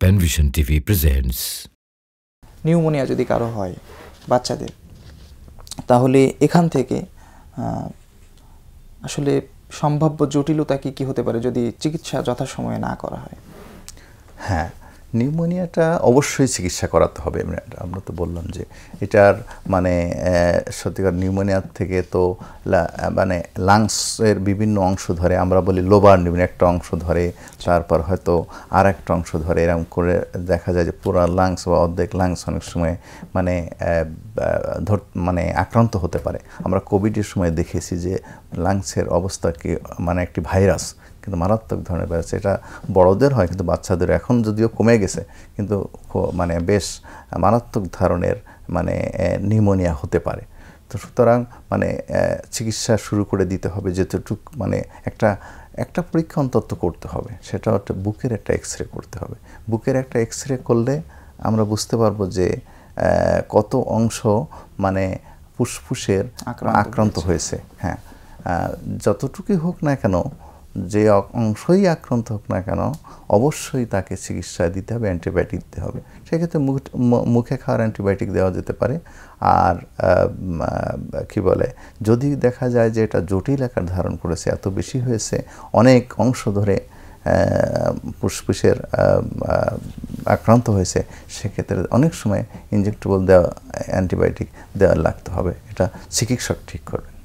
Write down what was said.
Panvision TV presents pneumonia যদি কারও হয় বাচ্চাদের তাহলে এখান থেকে আসলে সম্ভাব্য জটিলতা কি কি হতে পারে যদি চিকিৎসা যথাসময়ে না করা হয়? হ্যাঁ নিউমোনিয়াটা অবশ্যই চিকিৎসা করাতে হবে, আমরা তো বললাম যে এটার মানে সত্যিকার নিউমোনিয়ার থেকে তো মানে লাংসের বিভিন্ন অংশ ধরে, আমরা বলি লোবার নিউমোনিয়া, একটা অংশ ধরে, তারপর হয়তো আর একটা অংশ ধরে, এরকম করে দেখা যায় যে পুরো লাংস বা অর্ধেক লাংস অনেক সময় মানে ধর মানে আক্রান্ত হতে পারে। আমরা কোভিডের সময় দেখেছি যে লাংসের অবস্থা কি মানে একটি ভাইরাস কিন্তু মারাত্মক ধরনের ভাইরাস এটা বড়দের হয় কিন্তু বাচ্চাদের এখন যদিও কমে গেছে কিন্তু মানে বেশ মারাত্মক ধরনের মানে নিউমোনিয়া হতে পারে। তো সুতরাং মানে চিকিৎসা শুরু করে দিতে হবে যেতটুক মানে একটা একটা পরীক্ষা অন্তত করতে হবে। সেটা হচ্ছে বুকের একটা এক্স রে করতে হবে। বুকের একটা এক্স রে করলে আমরা বুঝতে পারব যে কত অংশ মানে ফুসফুসের আক্রান্ত আক্রান্ত হয়েছে। হ্যাঁ যতটুকুই হোক না কেন যে অংশই আক্রান্ত হোক না কেন, অবশ্যই তাকে চিকিৎসা দিতে হবে, অ্যান্টিবায়োটিক দিতে হবে। সেক্ষেত্রে মুখ- খাওয়ার অ্যান্টিবায়োটিক দেওয়া যেতে পারে। আর কি বলে, যদি দেখা যায় যে এটা জটিল আকার ধারণ করেছে, এত বেশি হয়েছে, অনেক অংশ ধরে ফুসফুসের আক্রান্ত হয়েছে, সেক্ষেত্রে অনেক সময় ইনজেক্টেবল দেওয়া, অ্যান্টিবায়োটিক দেওয়া লাগতে হবে। এটা চিকিৎসক ঠিক করবেন।